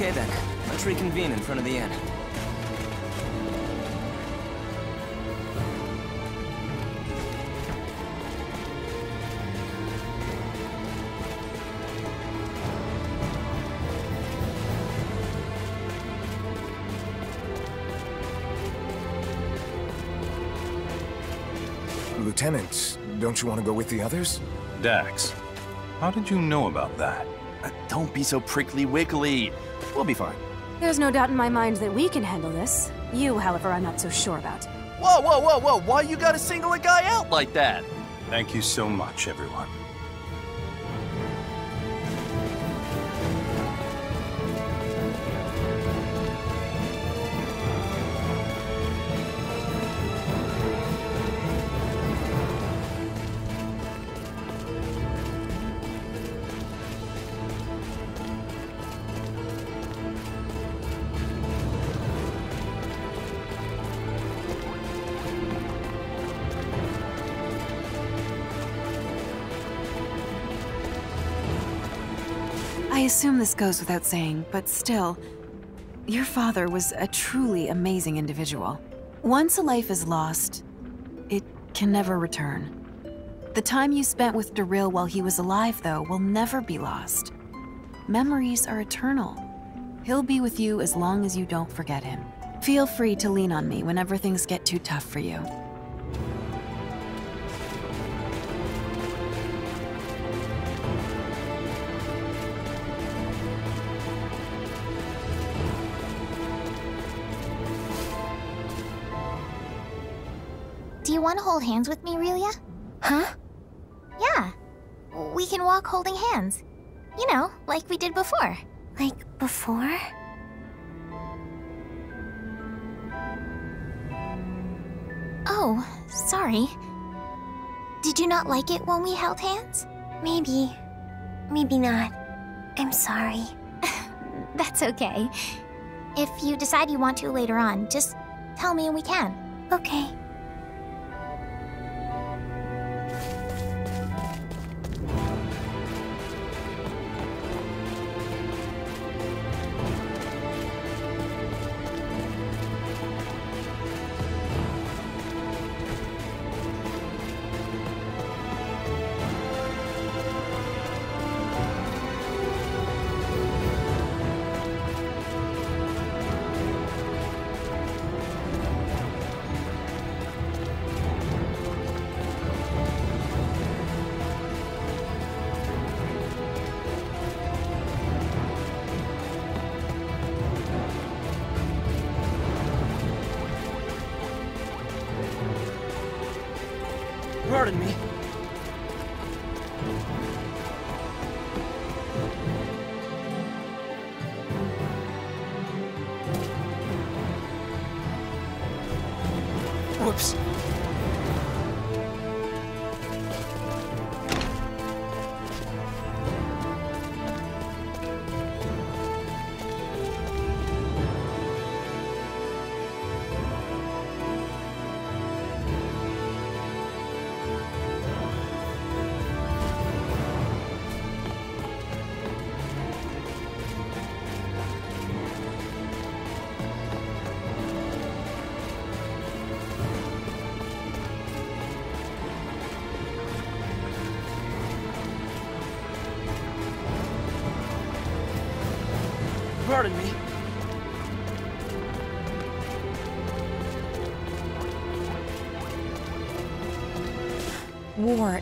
Okay then, let's reconvene in front of the inn. Lieutenant, don't you want to go with the others? Dax, how did you know about that? Uh, don't be so prickly wiggly. We'll be fine. There's no doubt in my mind that we can handle this. You, however, I'm not so sure about. Whoa, whoa, whoa, whoa! Why you gotta single a guy out like that? Thank you so much, everyone. Assume this goes without saying, but still, your father was a truly amazing individual. Once a life is lost, it can never return. The time you spent with Daril while he was alive, though, will never be lost. Memories are eternal. He'll be with you as long as you don't forget him. Feel free to lean on me whenever things get too tough for you. You want to hold hands with me, Relia? Huh? Yeah. We can walk holding hands. You know, like we did before. Like before? Oh, sorry. Did you not like it when we held hands? Maybe. Maybe not. I'm sorry. That's okay. If you decide you want to later on, just tell me and we can. Okay.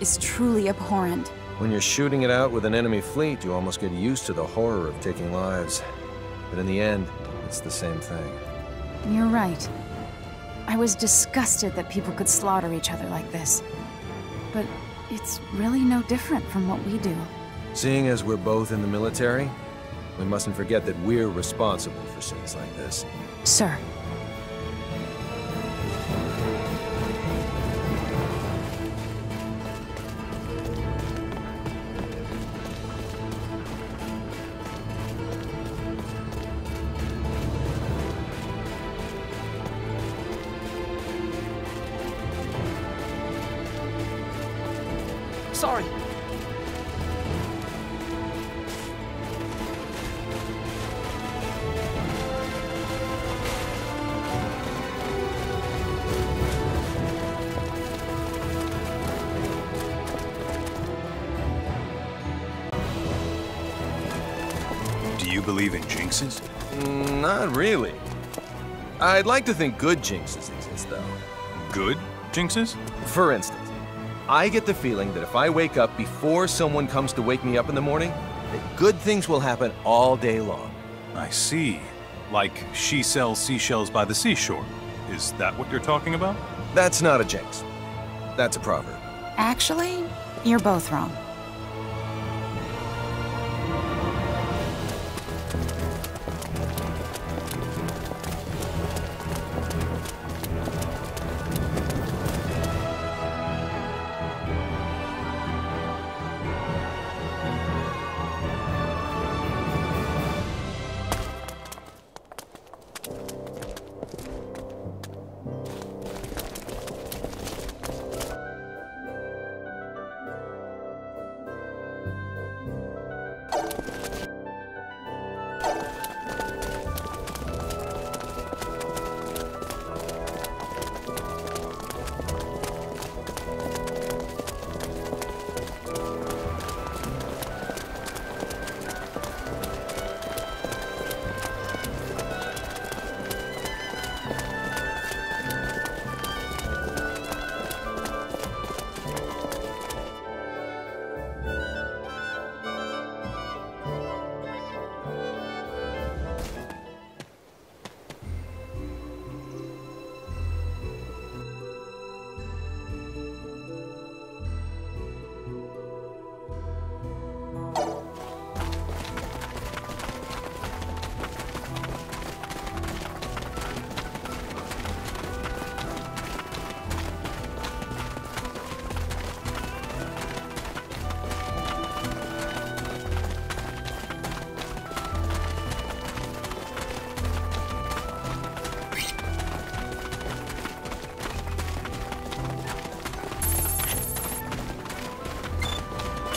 Is truly abhorrent. When you're shooting it out with an enemy fleet, you almost get used to the horror of taking lives. But in the end, it's the same thing. You're right. I was disgusted that people could slaughter each other like this. But it's really no different from what we do. Seeing as we're both in the military, we mustn't forget that we're responsible for sins like this. Sir. I'd like to think good jinxes exist, though. Good jinxes? For instance, I get the feeling that if I wake up before someone comes to wake me up in the morning, that good things will happen all day long. I see. Like she sells seashells by the seashore. Is that what you're talking about? That's not a jinx. That's a proverb. Actually, you're both wrong.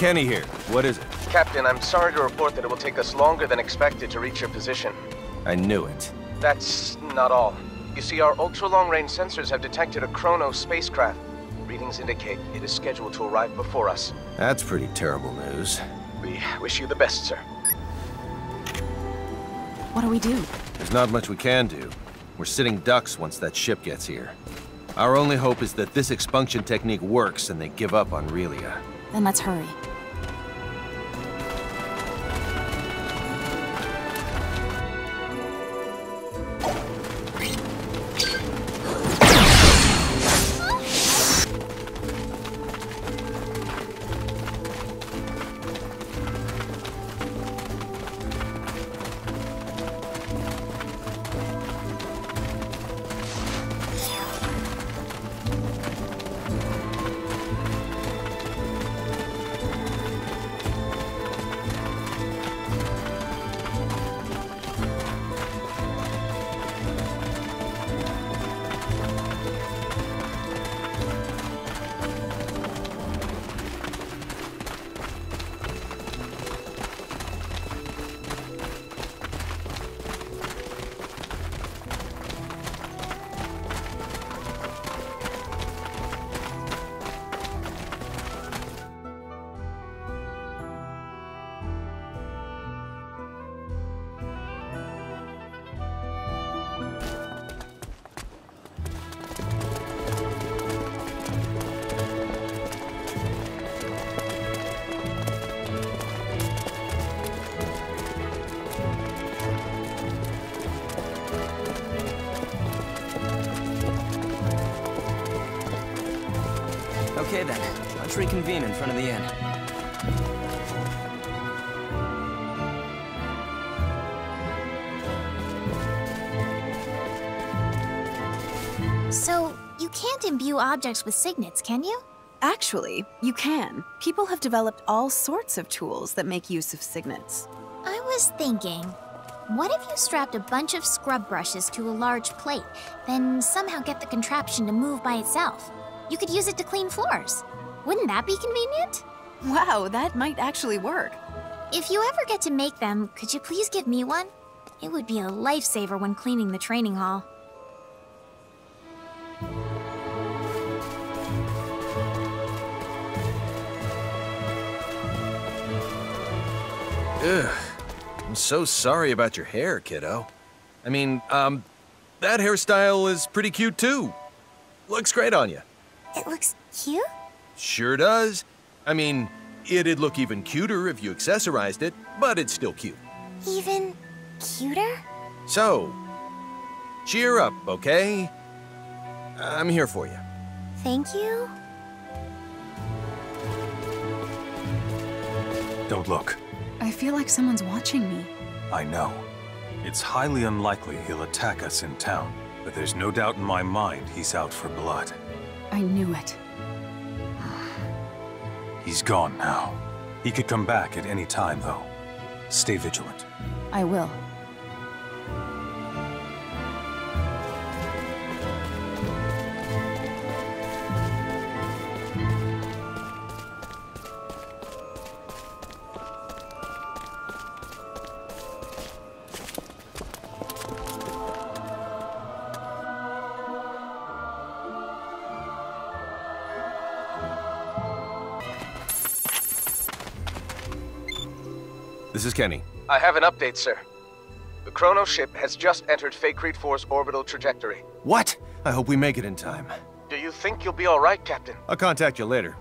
Kenny here. What is it? Captain, I'm sorry to report that it will take us longer than expected to reach your position. I knew it. That's not all. You see, our ultra-long-range sensors have detected a Chrono spacecraft. Readings indicate it is scheduled to arrive before us. That's pretty terrible news. We wish you the best, sir. What do we do? There's not much we can do. We're sitting ducks once that ship gets here. Our only hope is that this expunction technique works and they give up on Relia. Then let's hurry. Let's reconvene in front of the inn. So, you can't imbue objects with signets, can you? Actually, you can. People have developed all sorts of tools that make use of signets. I was thinking, what if you strapped a bunch of scrub brushes to a large plate, then somehow get the contraption to move by itself? You could use it to clean floors. Wouldn't that be convenient? Wow, that might actually work. If you ever get to make them, could you please give me one? It would be a lifesaver when cleaning the training hall. Ugh. I'm so sorry about your hair, kiddo. I mean, um, that hairstyle is pretty cute too. Looks great on you. It looks cute? Sure does. I mean, it'd look even cuter if you accessorized it, but it's still cute. Even cuter? So, cheer up, okay? I'm here for you. Thank you? Don't look. I feel like someone's watching me. I know. It's highly unlikely he'll attack us in town, but there's no doubt in my mind he's out for blood. I knew it. He's gone now. He could come back at any time, though. Stay vigilant. I will. I have an update, sir. The Chrono ship has just entered Faykreed 4's orbital trajectory. What? I hope we make it in time. Do you think you'll be alright, Captain? I'll contact you later.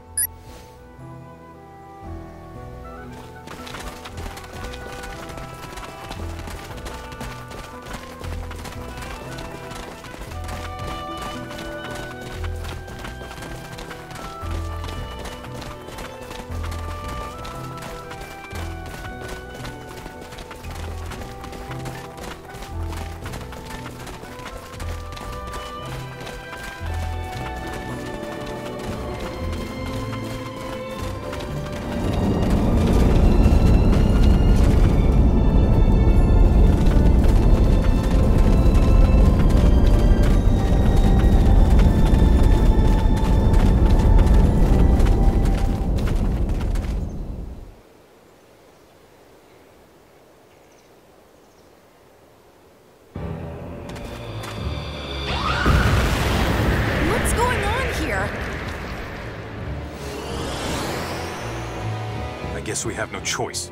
Guess we have no choice.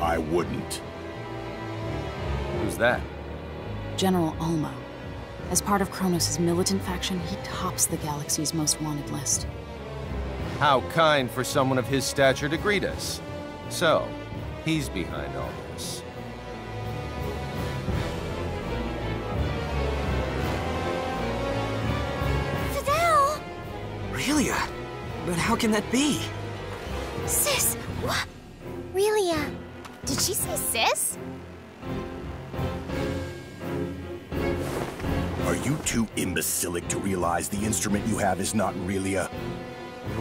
I wouldn't. Who's that? General Alma. As part of Kronos' militant faction, he tops the galaxy's most wanted list. How kind for someone of his stature to greet us. So, he's behind all this. Fidel! Relia? But how can that be? Sis! What? Relia. Uh, did she say sis? Are you too imbecilic to realize the instrument you have is not Relia?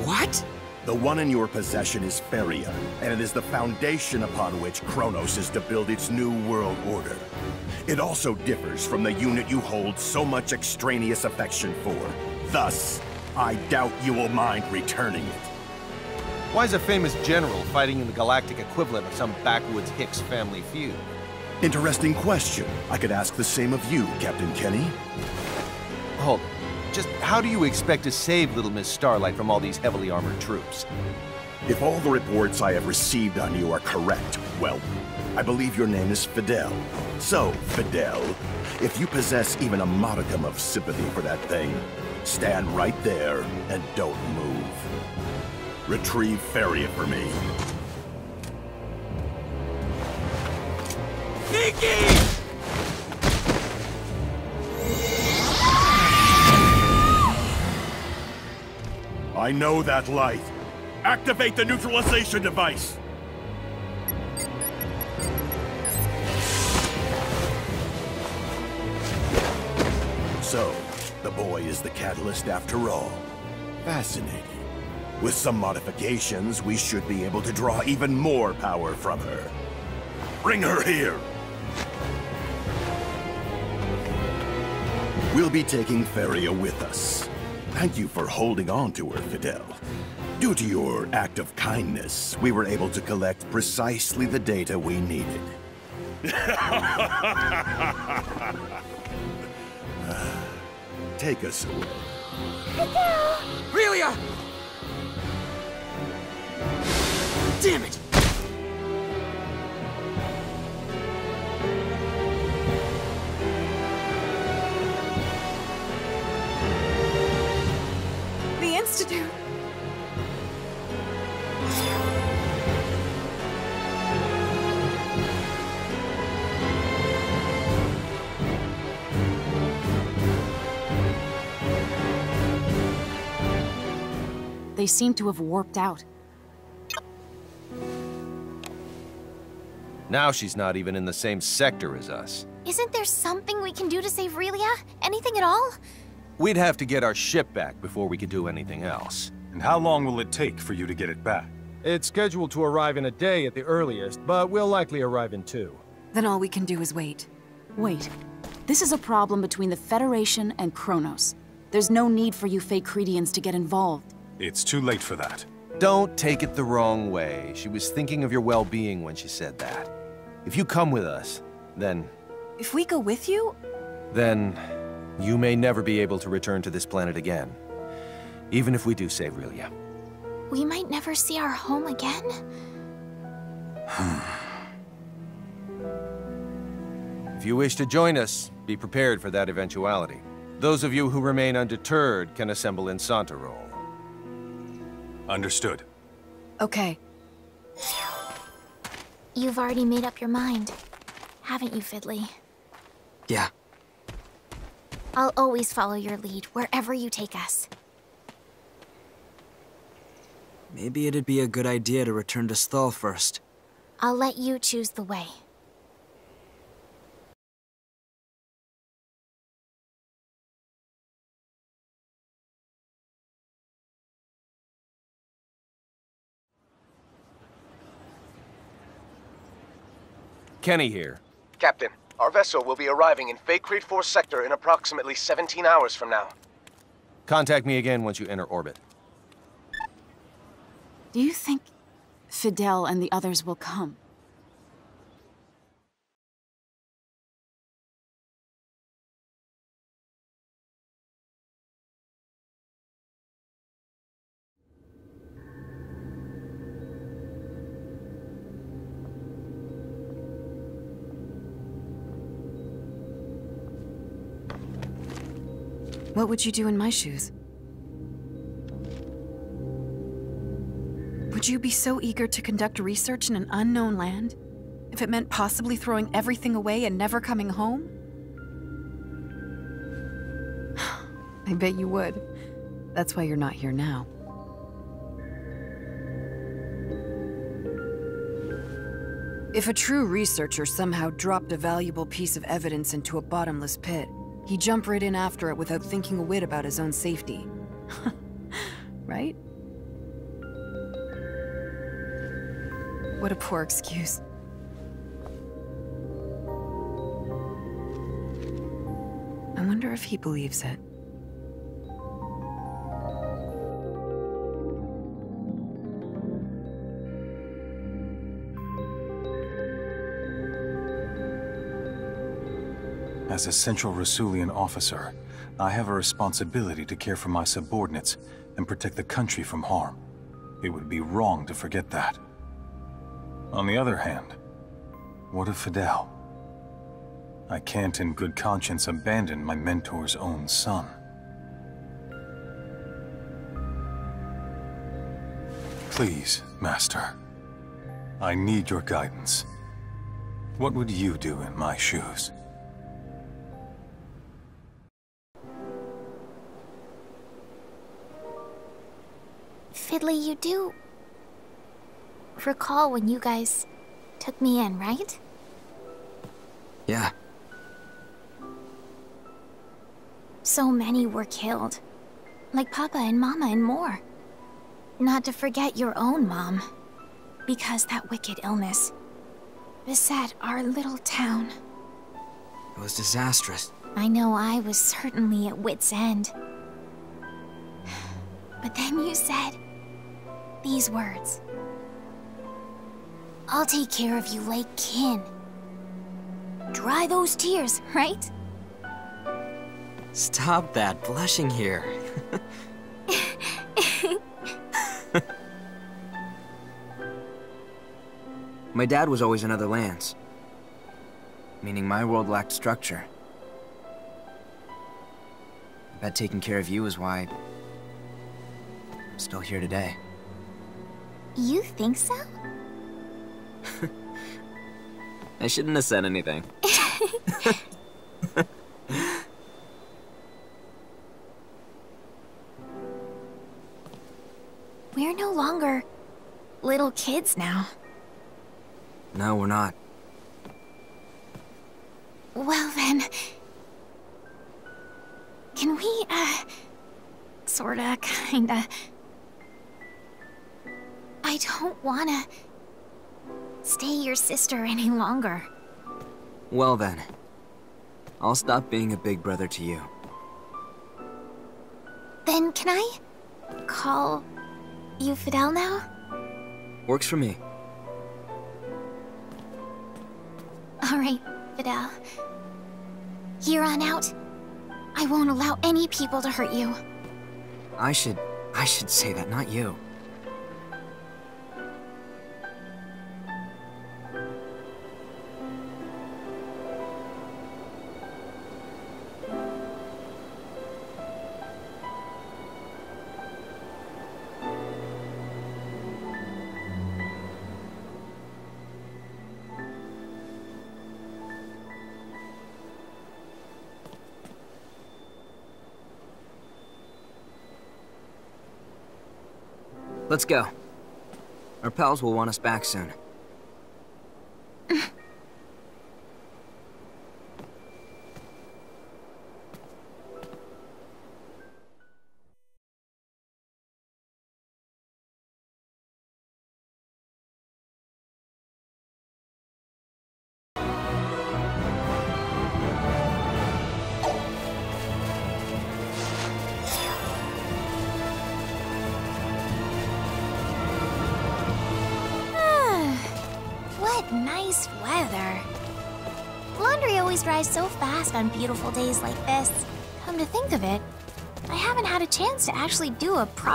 What? The one in your possession is Feria, and it is the foundation upon which Kronos is to build its new world order. It also differs from the unit you hold so much extraneous affection for. Thus, I doubt you will mind returning it. Why is a famous general fighting in the galactic equivalent of some backwoods Hicks family feud? Interesting question. I could ask the same of you, Captain Kenny. Hold it. Just how do you expect to save Little Miss Starlight from all these heavily armored troops? If all the reports I have received on you are correct, well, I believe your name is Fidel. So, Fidel, if you possess even a modicum of sympathy for that thing, stand right there and don't move. Retrieve Feria for me. Miki! I know that light. Activate the neutralization device! So, the boy is the catalyst after all. Fascinating. With some modifications, we should be able to draw even more power from her. Bring her here! We'll be taking Feria with us. Thank you for holding on to her, Fidel. Due to your act of kindness, we were able to collect precisely the data we needed. Take us away. Fidel! Relia! Damn it! The Institute! They seem to have warped out. Now she's not even in the same sector as us. Isn't there something we can do to save Relia? Anything at all? We'd have to get our ship back before we could do anything else. And how long will it take for you to get it back? It's scheduled to arrive in a day at the earliest, but we'll likely arrive in two. Then all we can do is wait. Wait. This is a problem between the Federation and Kronos. There's no need for you Faykreedians to get involved. It's too late for that. Don't take it the wrong way. She was thinking of your well-being when she said that. If you come with us, then... If we go with you? Then... you may never be able to return to this planet again. Even if we do save Relia. We might never see our home again? if you wish to join us, be prepared for that eventuality. Those of you who remain undeterred can assemble in Santarol. Understood. Okay. You've already made up your mind, haven't you, Fiddly? Yeah. I'll always follow your lead, wherever you take us. Maybe it'd be a good idea to return to Sthal first. I'll let you choose the way. Kenny here. Captain, our vessel will be arriving in Faykreed 4 sector in approximately 17 hours from now. Contact me again once you enter orbit. Do you think Fidel and the others will come? What would you do in my shoes? Would you be so eager to conduct research in an unknown land? If it meant possibly throwing everything away and never coming home? I bet you would. That's why you're not here now. If a true researcher somehow dropped a valuable piece of evidence into a bottomless pit, he'd jump right in after it without thinking a whit about his own safety. right? What a poor excuse. I wonder if he believes it. As a Central Resulian officer, I have a responsibility to care for my subordinates and protect the country from harm. It would be wrong to forget that. On the other hand, what of Fidel? I can't in good conscience abandon my mentor's own son. Please, Master. I need your guidance. What would you do in my shoes? Fiddly, you do... recall when you guys took me in, right? Yeah. So many were killed. Like Papa and Mama and more. Not to forget your own mom. Because that wicked illness beset our little town. It was disastrous. I know I was certainly at wit's end. But then you said these words. I'll take care of you like kin. Dry those tears, right? Stop that blushing here. my dad was always in other lands. Meaning my world lacked structure. I bet taking care of you is why... I'm still here today. You think so? I shouldn't have said anything. We're no longer little kids now. No, we're not. Well then... Can we, uh... Sorta, kinda... I don't wanna... stay your sister any longer. Well then. I'll stop being a big brother to you. Then can I... call... you Fidel now? Works for me. Alright, Fidel. Here on out, I won't allow any people to hurt you. I should... I should say that, not you. Let's go. Our pals will want us back soon.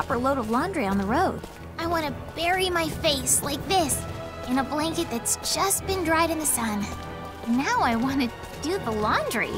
Proper load of laundry on the road. I want to bury my face like this in a blanket that's just been dried in the sun. Now I want to do the laundry.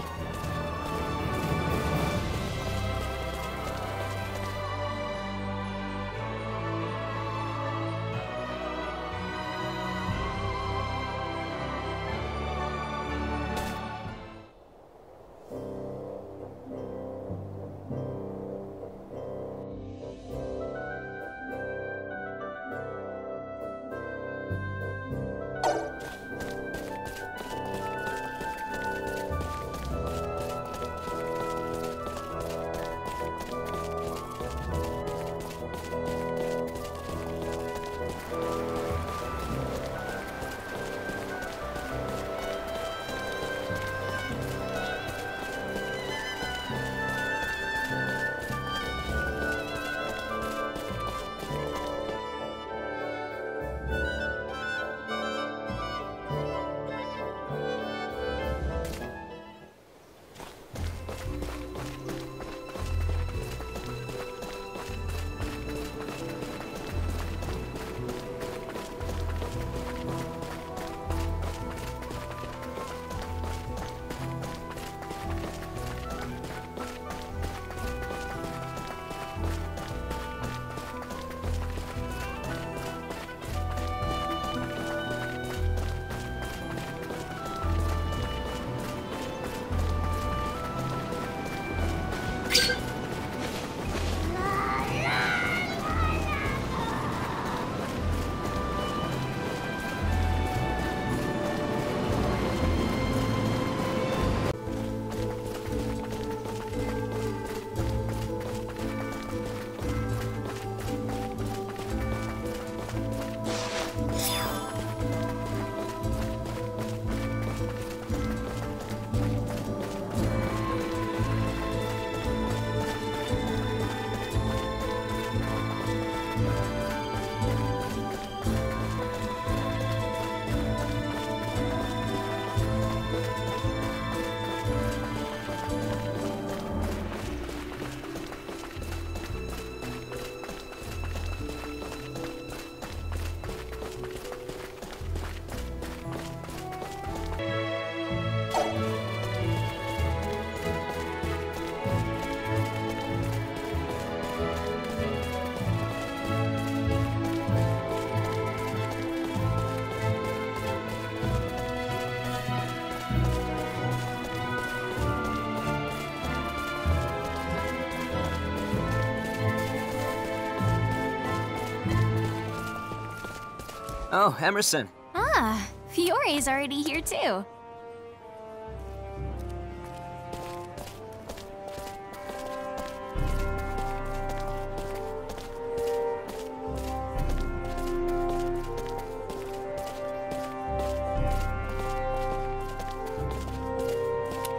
Oh, Emmerson. Ah, Fiore's already here too.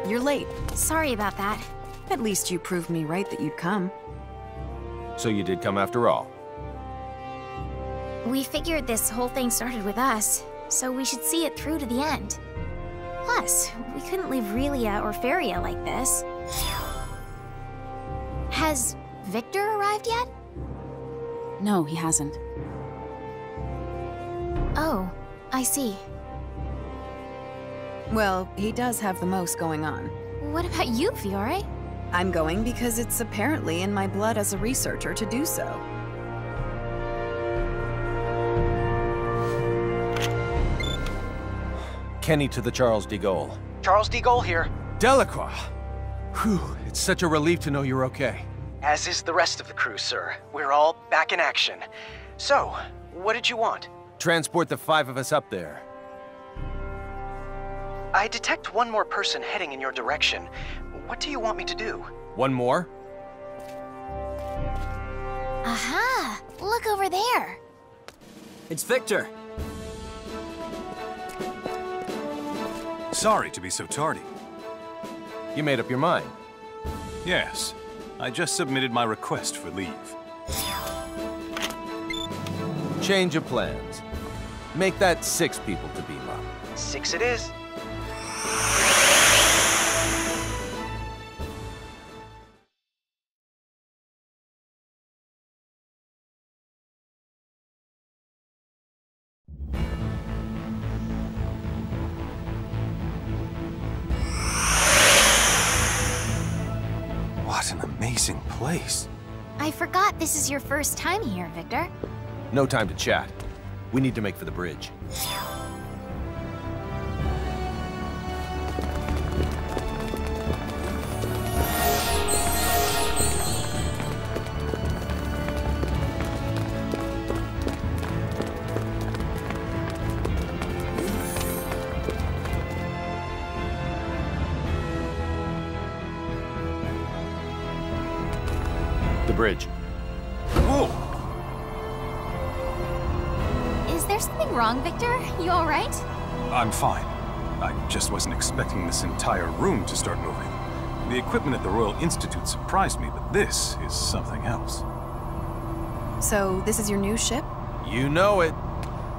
You're late. Sorry about that. At least you proved me right that you'd come. So you did come after all. We figured this whole thing started with us, so we should see it through to the end. Plus, we couldn't leave Relia or Feria like this. Has Victor arrived yet? No, he hasn't. Oh, I see. Well, he does have the most going on. What about you, Fiore? I'm going because it's apparently in my blood as a researcher to do so. Kenny to the Charles de Gaulle. Charles de Gaulle here. Delacroix! Whew, it's such a relief to know you're okay. As is the rest of the crew, sir. We're all back in action. So, what did you want? Transport the five of us up there. I detect one more person heading in your direction. What do you want me to do? One more? Aha! Look over there! It's Victor. Sorry to be so tardy. You made up your mind? Yes. I just submitted my request for leave. Change of plans. Make that six people to beam up. Six it is. Place. I forgot this is your first time here, Victor. No time to chat. We need to make for the bridge. I'm fine. I just wasn't expecting this entire room to start moving. The equipment at the Royal Institute surprised me, but this is something else. So, this is your new ship? You know it.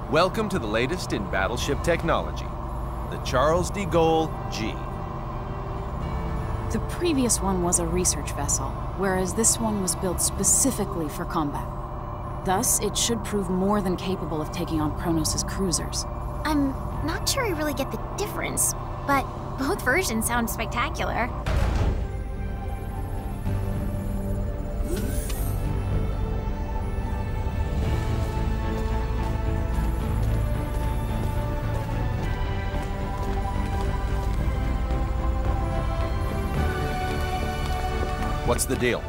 Welcome to the latest in battleship technology. The Charles de Gaulle G. The previous one was a research vessel, whereas this one was built specifically for combat. Thus, it should prove more than capable of taking on Kronos' cruisers. I'm not sure I really get the difference, but both versions sound spectacular. What's the deal?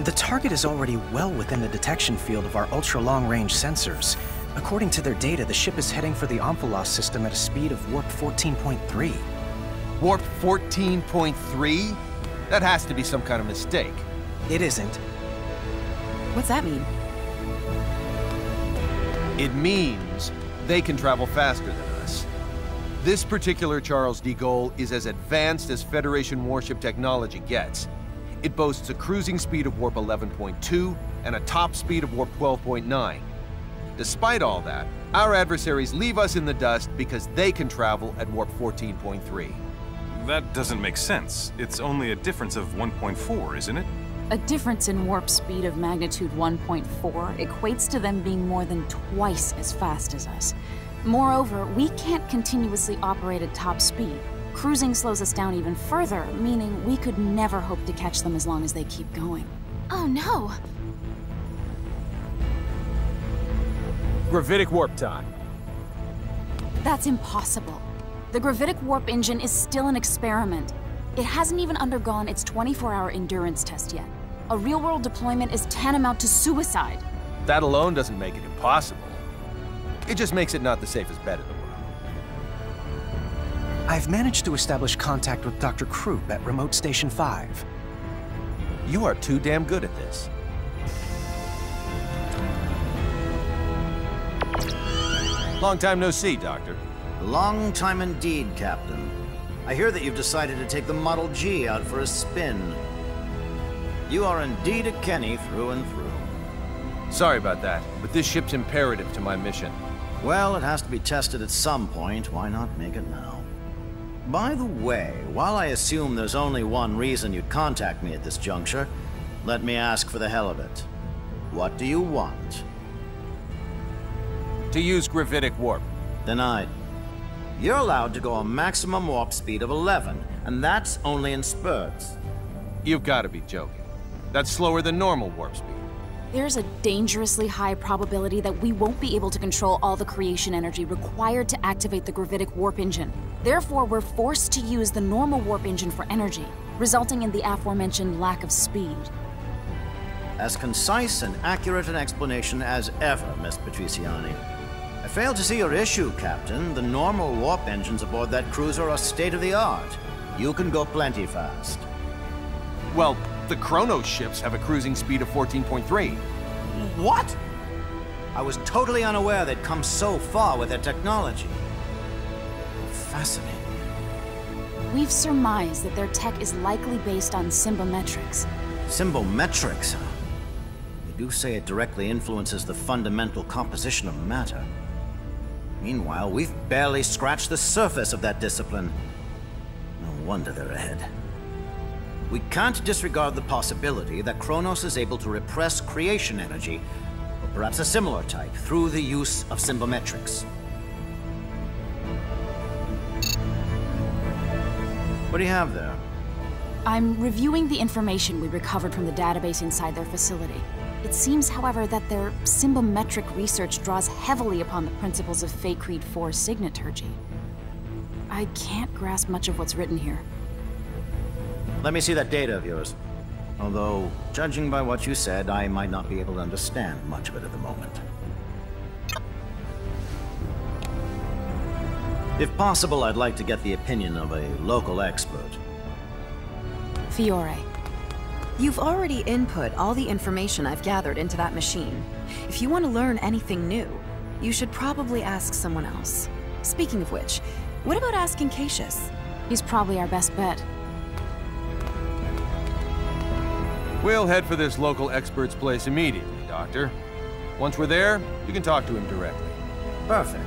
The target is already well within the detection field of our ultra-long-range sensors. According to their data, the ship is heading for the Omphalos system at a speed of warp 14.3. Warp 14.3? That has to be some kind of mistake. It isn't. What's that mean? It means they can travel faster than us. This particular Charles de Gaulle is as advanced as Federation warship technology gets. It boasts a cruising speed of warp 11.2 and a top speed of warp 12.9. Despite all that, our adversaries leave us in the dust because they can travel at warp 14.3. That doesn't make sense. It's only a difference of 1.4, isn't it? A difference in warp speed of magnitude 1.4 equates to them being more than twice as fast as us. Moreover, we can't continuously operate at top speed. Cruising slows us down even further, meaning we could never hope to catch them as long as they keep going. Oh no! Gravitic warp time. That's impossible. The gravitic warp engine is still an experiment. It hasn't even undergone its 24-hour endurance test yet. A real-world deployment is tantamount to suicide. That alone doesn't make it impossible. It just makes it not the safest bet in the world. I've managed to establish contact with Dr. Krupp at Remote Station 5. You are too damn good at this. Long time no see, Doctor. Long time indeed, Captain. I hear that you've decided to take the Model G out for a spin. You are indeed a Kenny through and through. Sorry about that, but this ship's imperative to my mission. Well, it has to be tested at some point. Why not make it now? By the way, while I assume there's only one reason you'd contact me at this juncture, let me ask for the hell of it. What do you want? To use gravitic warp. Denied. You're allowed to go a maximum warp speed of 11, and that's only in spurts. You've got to be joking. That's slower than normal warp speed. There's a dangerously high probability that we won't be able to control all the creation energy required to activate the gravitic warp engine. Therefore, we're forced to use the normal warp engine for energy, resulting in the aforementioned lack of speed. As concise and accurate an explanation as ever, Miss Patriciani. I fail to see your issue, Captain. The normal warp engines aboard that cruiser are state-of-the-art. You can go plenty fast. Well, the Kronos ships have a cruising speed of 14.3. What? I was totally unaware they'd come so far with their technology. Fascinating. We've surmised that their tech is likely based on symbometrics. Symbometrics, huh? They do say it directly influences the fundamental composition of matter. Meanwhile, we've barely scratched the surface of that discipline. No wonder they're ahead. We can't disregard the possibility that Kronos is able to repress creation energy, or perhaps a similar type, through the use of symbometrics. What do you have there? I'm reviewing the information we recovered from the database inside their facility. It seems, however, that their symbometric research draws heavily upon the principles of Faykreed 4's signeturgy. I can't grasp much of what's written here. Let me see that data of yours. Although, judging by what you said, I might not be able to understand much of it at the moment. If possible, I'd like to get the opinion of a local expert. Fiore. You've already input all the information I've gathered into that machine. If you want to learn anything new, you should probably ask someone else. Speaking of which, what about asking Cassius? He's probably our best bet. We'll head for this local expert's place immediately, Doctor. Once we're there, you can talk to him directly. Perfect.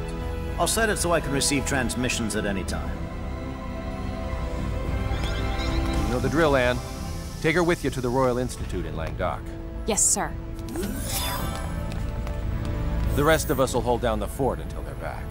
I'll set it so I can receive transmissions at any time. You know the drill, Anne. Take her with you to the Royal Institute in Langdok. Yes, sir. The rest of us will hold down the fort until they're back.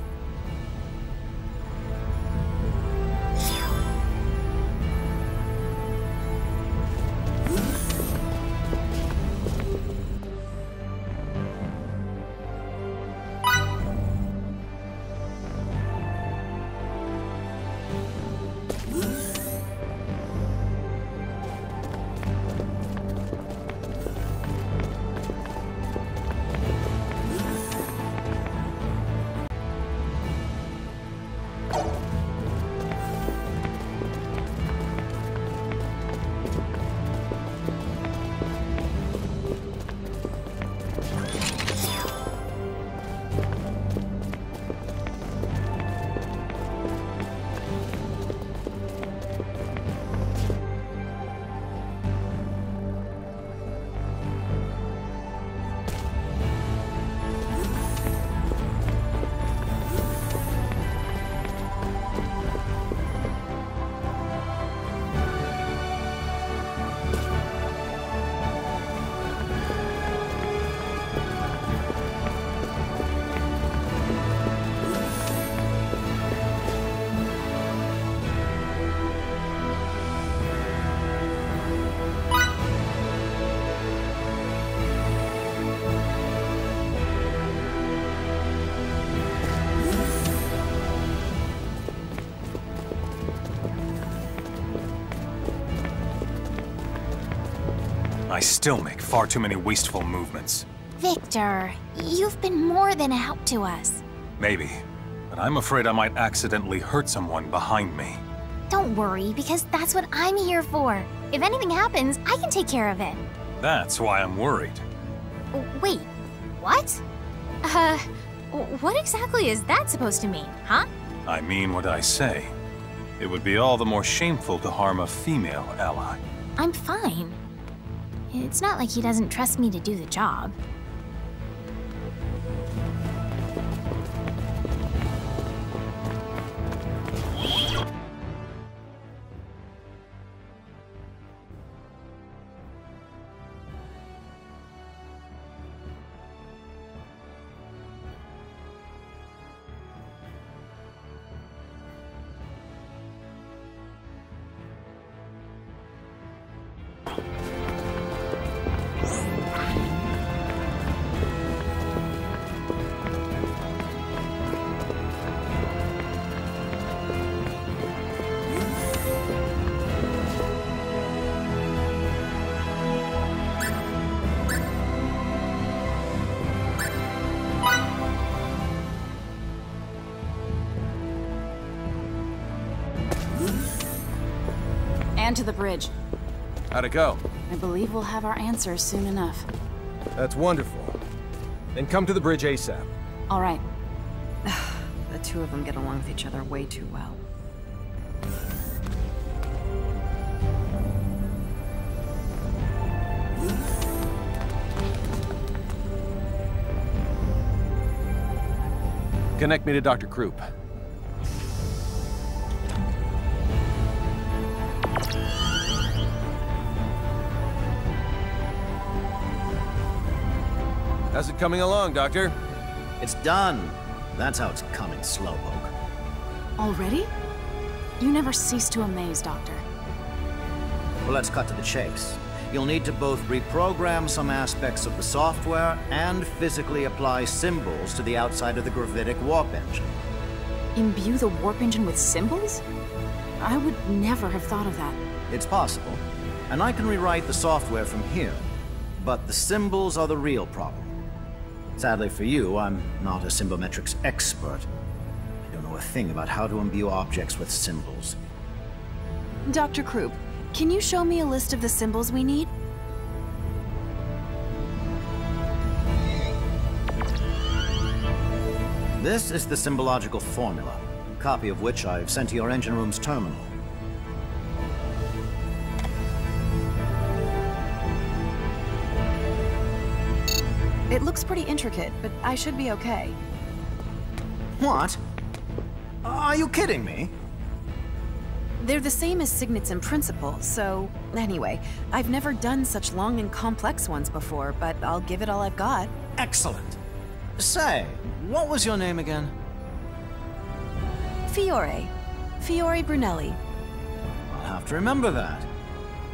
Still make far too many wasteful movements. Victor, you've been more than a help to us. Maybe. But I'm afraid I might accidentally hurt someone behind me. Don't worry, because that's what I'm here for. If anything happens, I can take care of it. That's why I'm worried. Wait, what? Uh, what exactly is that supposed to mean, huh? I mean what I say. It would be all the more shameful to harm a female ally. I'm fine. It's not like he doesn't trust me to do the job. To the bridge. How'd it go? I believe we'll have our answers soon enough. That's wonderful. Then come to the bridge ASAP. All right. the two of them get along with each other way too well. Connect me to Dr. Krupp. How's it coming along, Doctor? It's done. That's how it's coming, Slowpoke. Already? You never cease to amaze, Doctor. Well, let's cut to the chase. You'll need to both reprogram some aspects of the software and physically apply symbols to the outside of the gravitic warp engine. Imbue the warp engine with symbols? I would never have thought of that. It's possible. And I can rewrite the software from here. But the symbols are the real problem. Sadly for you, I'm not a symbometrics expert. I don't know a thing about how to imbue objects with symbols. Dr. Krupp, can you show me a list of the symbols we need? This is the symbological formula, a copy of which I've sent to your engine room's terminal. Looks pretty intricate, but I should be okay. What? Are you kidding me? They're the same as signets in principle, so... Anyway, I've never done such long and complex ones before, but I'll give it all I've got. Excellent. Say, what was your name again? Fiore. Fiore Brunelli. I'll have to remember that.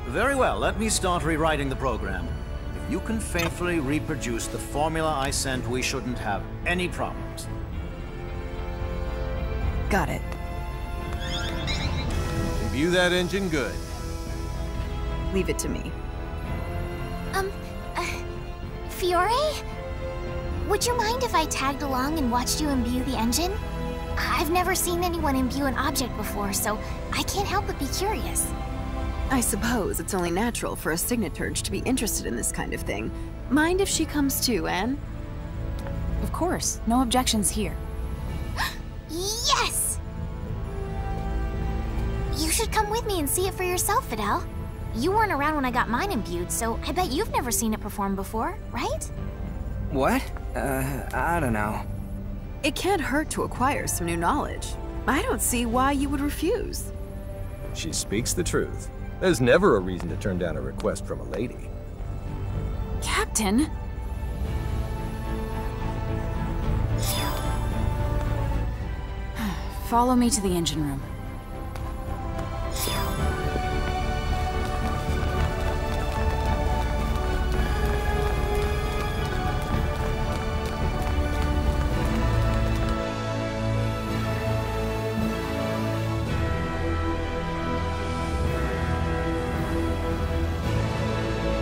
Very well, let me start rewriting the program. If you can faithfully reproduce the formula I sent, we shouldn't have any problems. Got it. Imbue that engine good. Leave it to me. Um, uh, Fiore? Would you mind if I tagged along and watched you imbue the engine? I've never seen anyone imbue an object before, so I can't help but be curious. I suppose it's only natural for a signeturge to be interested in this kind of thing. Mind if she comes too, Anne? Of course. No objections here. yes! You should come with me and see it for yourself, Fidel. You weren't around when I got mine imbued, so I bet you've never seen it perform before, right? What? Uh, I don't know. It can't hurt to acquire some new knowledge. I don't see why you would refuse. She speaks the truth. There's never a reason to turn down a request from a lady. Captain? Follow me to the engine room.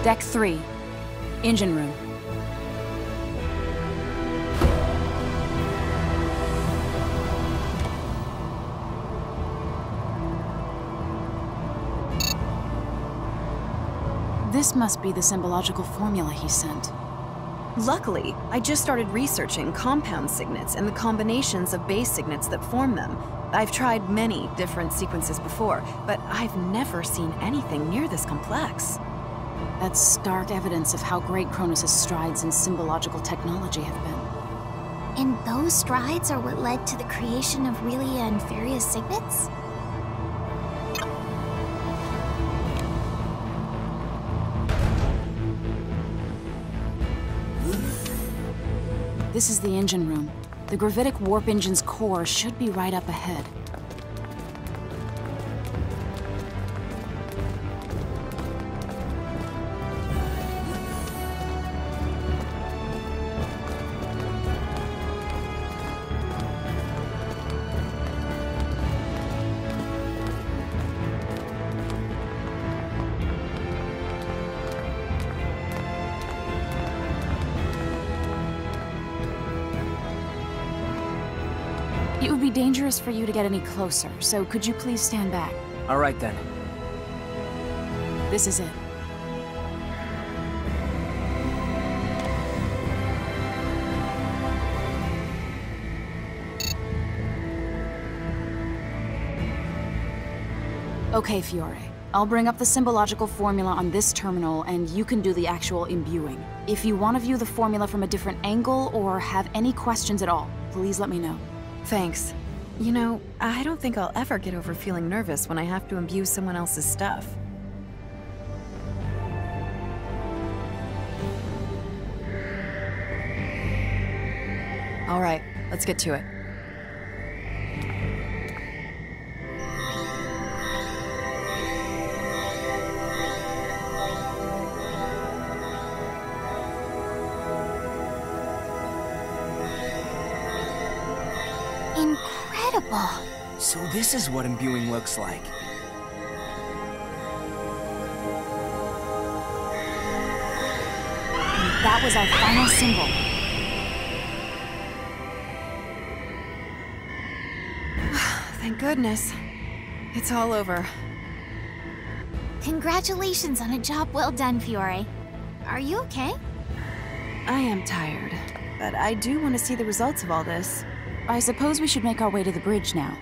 Deck 3, engine room. This must be the symbological formula he sent. Luckily, I just started researching compound signets and the combinations of base signets that form them. I've tried many different sequences before, but I've never seen anything near this complex. That's stark evidence of how great Kronos' strides in symbological technology have been. And those strides are what led to the creation of Relia and Faria's signets? This is the engine room. The gravitic warp engine's core should be right up ahead. It would be dangerous for you to get any closer, so could you please stand back? All right then. This is it. Okay, Fiore. I'll bring up the symbological formula on this terminal, and you can do the actual imbuing. If you want to view the formula from a different angle or have any questions at all, please let me know. Thanks. You know, I don't think I'll ever get over feeling nervous when I have to imbue someone else's stuff. All right, let's get to it. So this is what imbuing looks like. And that was our final symbol. Thank goodness. It's all over. Congratulations on a job well done, Fiore. Are you okay? I am tired, but I do want to see the results of all this. I suppose we should make our way to the bridge now.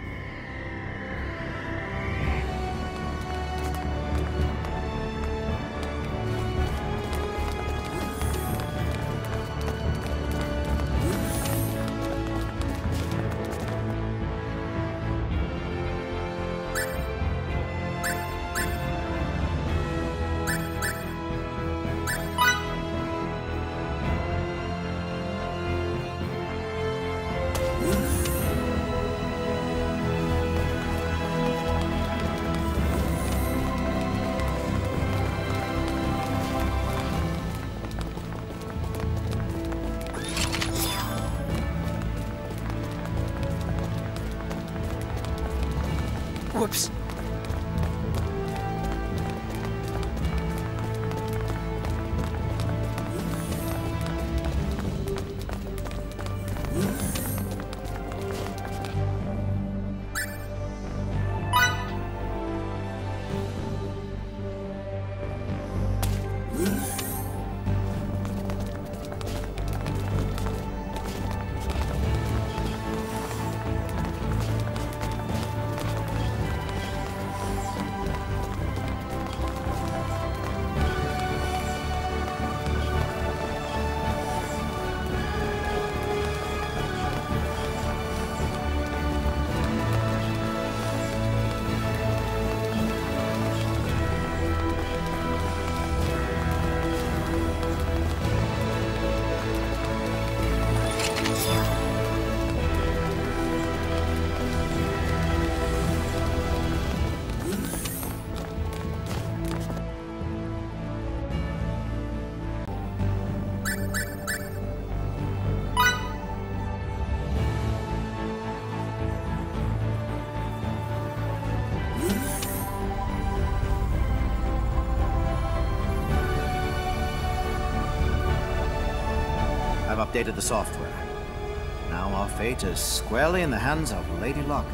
Updated the software. Now our fate is squarely in the hands of Lady Luck.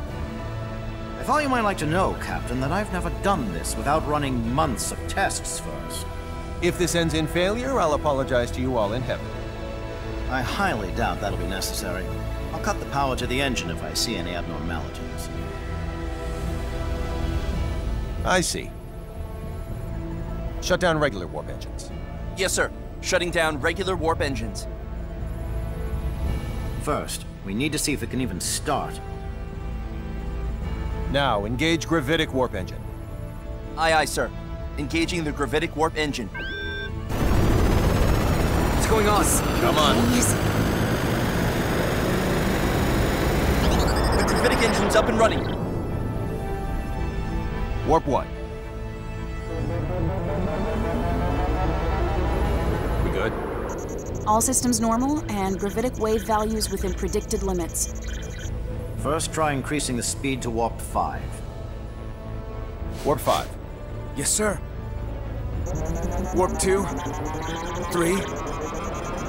I thought you might like to know, Captain, that I've never done this without running months of tests first. If this ends in failure, I'll apologize to you all in heaven. I highly doubt that'll be necessary. I'll cut the power to the engine if I see any abnormalities. I see. Shut down regular warp engines. Yes, sir. Shutting down regular warp engines. First, we need to see if it can even start. Now, engage gravitic warp engine. Aye, aye, sir. Engaging the gravitic warp engine. What's going on? Come on. The gravitic engine's up and running. Warp 1. All systems normal, and gravitic wave values within predicted limits. First, try increasing the speed to warp 5. Warp 5. Yes, sir. Warp 2, 3,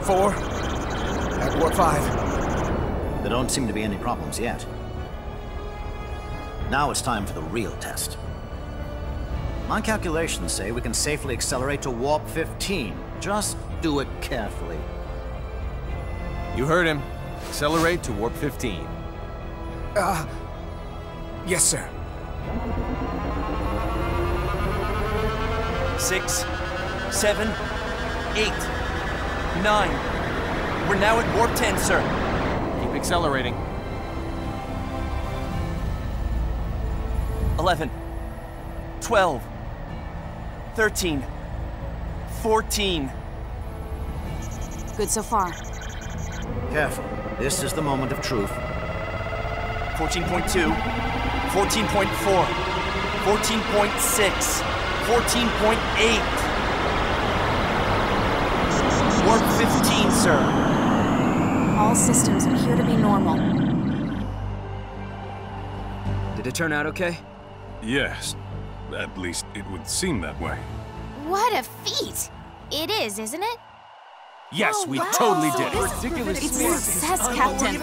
4, at warp 5. There don't seem to be any problems yet. Now it's time for the real test. My calculations say we can safely accelerate to warp 15. Just do it carefully. You heard him. Accelerate to warp 15. Uh, yes, sir. Six, seven, eight, nine. We're now at warp 10, sir. Keep accelerating. 11, 12, 13, 14. Good so far. Careful. This is the moment of truth. 14.2, 14.4, 14.6, 14.8. Warp 15, sir. All systems appear to be normal. Did it turn out okay? Yes. At least it would seem that way. What a feat! It is, isn't it? Yes, oh, we totally did it. Ridiculous It's speed. success, Captain.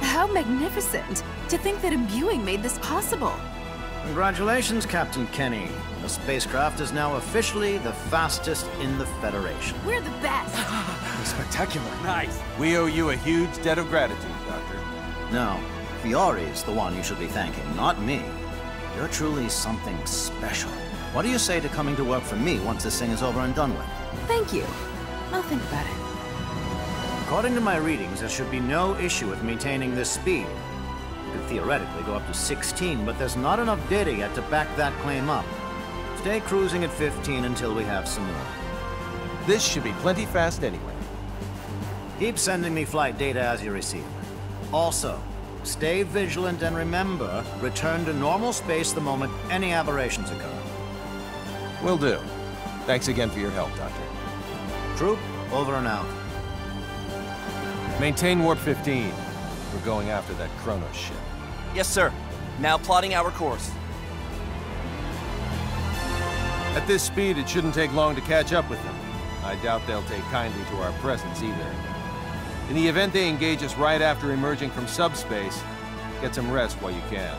How magnificent! To think that imbuing made this possible. Congratulations, Captain Kenny. The spacecraft is now officially the fastest in the Federation. We're the best! Spectacular. Nice. We owe you a huge debt of gratitude, Doctor. No, Fiore's the one you should be thanking, not me. You're truly something special. What do you say to coming to work for me once this thing is over and done with? Thank you. I'll think about it. According to my readings, there should be no issue with maintaining this speed. You could theoretically go up to 16, but there's not enough data yet to back that claim up. Stay cruising at 15 until we have some more. This should be plenty fast anyway. Keep sending me flight data as you receive it. Also, stay vigilant and remember, return to normal space the moment any aberrations occur. Will do. Thanks again for your help, Doctor. Troop, over and out. Maintain Warp 15. We're going after that Kronos ship. Yes, sir. Now plotting our course. At this speed, it shouldn't take long to catch up with them. I doubt they'll take kindly to our presence either. In the event they engage us right after emerging from subspace, get some rest while you can.